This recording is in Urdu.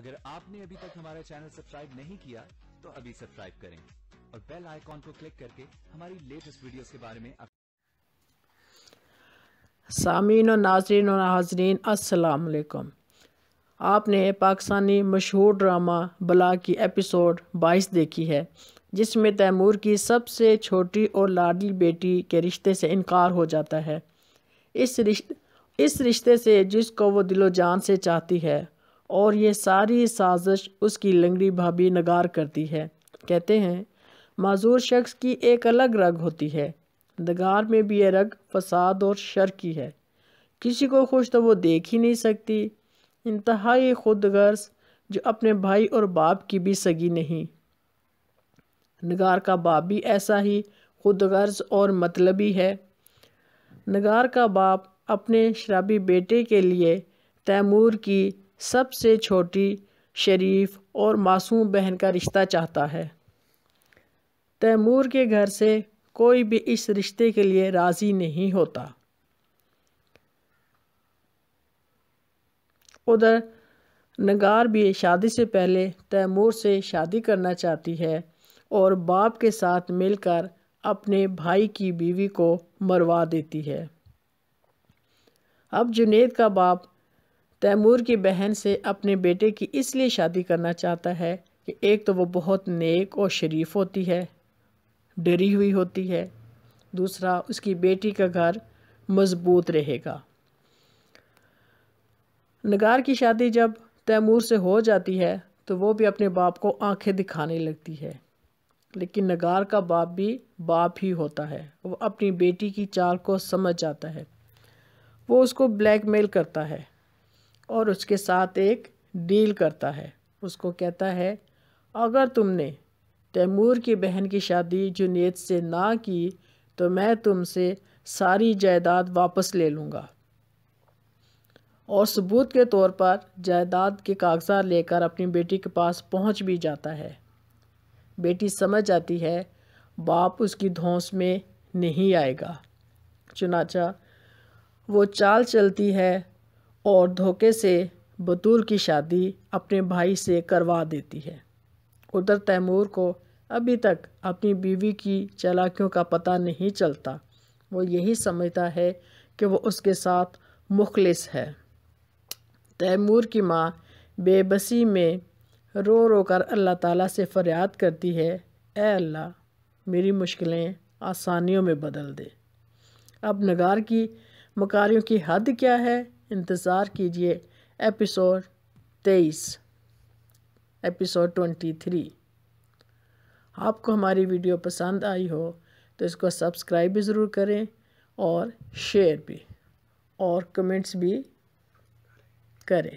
اگر آپ نے ابھی تک ہمارا چینل سبسکرائب نہیں کیا، تو ابھی سبسکرائب کریں اور بیل آئیکن کو کلک کر کے ہماری لیٹسٹ ویڈیوز کے بارے میں سامعین و ناظرین و حاضرین السلام علیکم۔ آپ نے پاکستانی مشہور ڈرامہ بلا کی ایپیسوڈ بائیس دیکھی ہے، جس میں تیمور کی سب سے چھوٹی اور لاڈلی بیٹی کے رشتے سے انکار ہو جاتا ہے۔ اس رشتے اس رشتے سے جس کو وہ دل و جان سے چاہتی ہے اور یہ ساری سازش اس کی لنگڑی بھابھی نگار کرتی ہے۔ کہتے ہیں، معذور شخص کی ایک الگ رگ ہوتی ہے۔ نگار میں بھی یہ رگ فساد اور شر کی ہے۔ کسی کو خوش تو وہ دیکھ ہی نہیں سکتی۔ انتہائی خود غرض جو اپنے بھائی اور باپ کی بھی سگی نہیں۔ نگار کا باپ بھی ایسا ہی خود غرض اور مطلبی ہے۔ نگار کا باپ اپنے شرابی بیٹے کے لیے تیمور کی سب سے چھوٹی، شریف اور معصوم بہن کا رشتہ چاہتا ہے۔ تیمور کے گھر سے کوئی بھی اس رشتے کے لیے راضی نہیں ہوتا۔ ادھر، نگار بھی شادی سے پہلے تیمور سے شادی کرنا چاہتی ہے اور باپ کے ساتھ مل کر اپنے بھائی کی بیوی کو مروا دیتی ہے۔ اب جنید کا باپ تیمور کی بہن سے اپنے بیٹے کی اس لیے شادی کرنا چاہتا ہے کہ ایک تو وہ بہت نیک اور شریف ہوتی ہے، ڈری ہوئی ہوتی ہے، دوسرا اس کی بیٹی کا گھر مضبوط رہے گا۔ نگار کی شادی جب تیمور سے ہو جاتی ہے تو وہ بھی اپنے باپ کو آنکھیں دکھانے لگتی ہے۔ لیکن نگار کا باپ بھی باپ ہی ہوتا ہے، وہ اپنی بیٹی کی چال کو سمجھ جاتا ہے۔ وہ اس کو بلیک میل کرتا ہے۔ اور اس کے ساتھ ایک ڈیل کرتا ہے۔ اس کو کہتا ہے، اگر تم نے تیمور کی بہن کی شادی جنید سے نہ کی، تو میں تم سے ساری جائیداد واپس لے لوں گا۔ اور ثبوت کے طور پر جائیداد کے کاغذات لے کر اپنی بیٹی کے پاس پہنچ بھی جاتا ہے۔ بیٹی سمجھ جاتی ہے، باپ اس کی دھونس میں نہیں آئے گا۔ چنانچہ وہ چال چلتی ہے اور دھوکے سے بطول کی شادی اپنے بھائی سے کروا دیتی ہے۔ ادھر تیمور کو ابھی تک اپنی بیوی کی چلاکیوں کا پتہ نہیں چلتا۔ وہ یہی سمجھتا ہے کہ وہ اس کے ساتھ مخلص ہے۔ تیمور کی ماں بے بسی میں رو رو کر اللہ تعالیٰ سے فریاد کرتی ہے، اے اللہ، میری مشکلیں آسانیوں میں بدل دے۔ اب نگار کی مکاریوں کی حد کیا ہے؟ انتظار کیجیے ایپیسوڈ تیئیس ایپیسوڈ ٹونٹی تھری آپ کو ہماری ویڈیو پسند آئی ہو تو اس کو سبسکرائب بھی ضرور کریں اور شیئر بھی اور کمنٹس بھی کریں۔